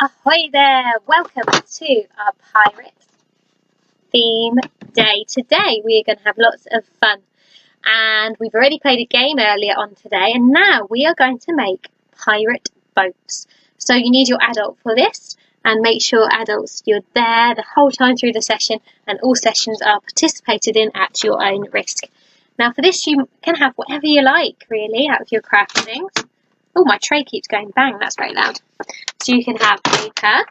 Ahoy there! Welcome to our pirate theme day. Today we are going to have lots of fun and we've already played a game earlier on today and now we are going to make pirate boats. So you need your adult for this and make sure adults you're there the whole time through the session and all sessions are participated in at your own risk. Now for this you can have whatever you like really out of your craft things. Oh my tray keeps going bang, that's very loud. So you can have paper.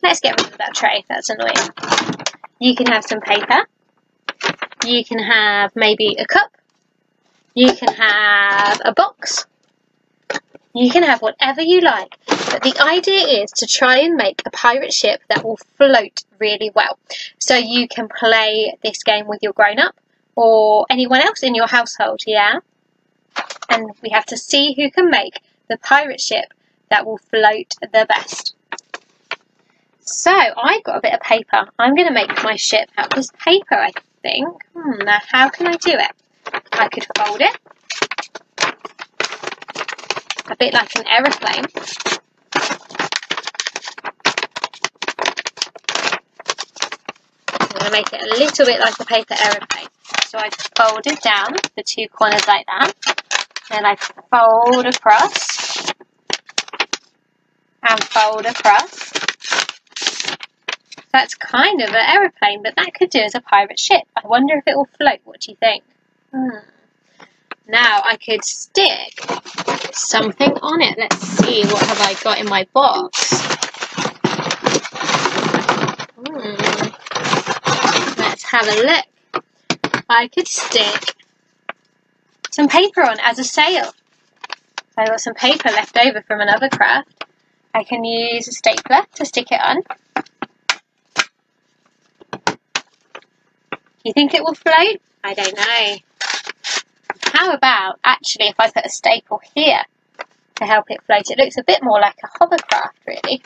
Let's get rid of that tray, that's annoying. You can have some paper. You can have maybe a cup. You can have a box. You can have whatever you like. But the idea is to try and make a pirate ship that will float really well. So you can play this game with your grown up or anyone else in your household, yeah? And we have to see who can make the pirate ship that will float the best. So I've got a bit of paper. I'm going to make my ship out of this paper, I think. Hmm, now how can I do it? I could fold it. A bit like an aeroplane. I'm going to make it a little bit like a paper aeroplane. So I fold it down the two corners like that. Then I fold across and fold across. That's kind of an aeroplane, but that could do as a pirate ship. I wonder if it will float. What do you think? Hmm. Now I could stick something on it. Let's see, what have I got in my box? Hmm. Let's have a look. I could stick some paper on as a sail. I got some paper left over from another craft. I can use a stapler to stick it on. You think it will float? I don't know. How about actually if I put a staple here to help it float? It looks a bit more like a hovercraft really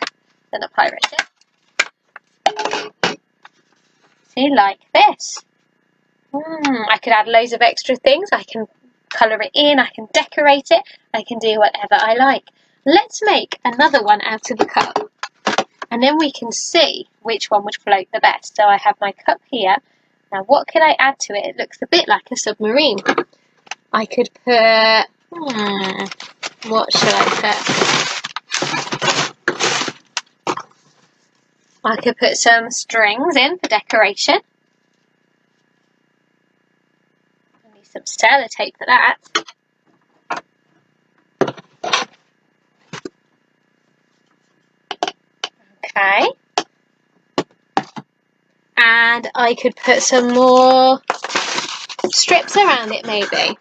than a pirate ship. See, like this. Mm, I could add loads of extra things. I can colour it in, I can decorate it, I can do whatever I like. Let's make another one out of the cup and then we can see which one would float the best. So I have my cup here. Now what can I add to it? It looks a bit like a submarine. I could put, hmm, what should I put? I could put some strings in for decoration. Some sellotape for that. Okay. And I could put some more strips around it maybe.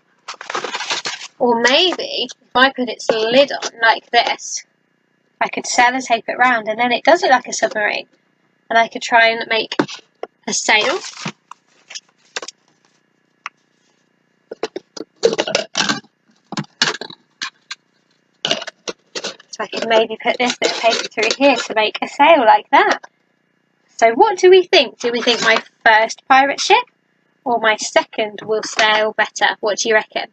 Or maybe, if I put its lid on like this, I could sellotape it round and then it does it like a submarine. And I could try and make a sail So I could maybe put this bit of paper through here to make a sail like that. So what do we think? Do we think my first pirate ship or my second will sail better? What do you reckon?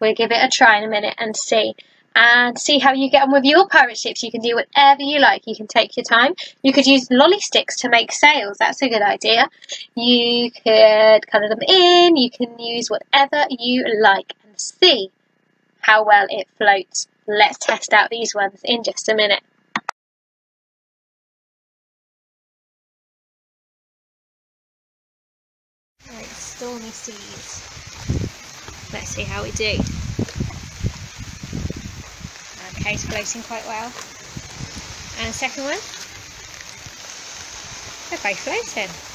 We'll give it a try in a minute and see. And see how you get on with your pirate ships. You can do whatever you like. You can take your time. You could use lolly sticks to make sails. That's a good idea. You could colour them in. You can use whatever you like and see how well it floats. Let's test out these ones in just a minute. Right, stormy seas. Let's see how we do. Okay, it's floating quite well. And second one. They're both floating.